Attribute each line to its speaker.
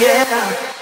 Speaker 1: yeah.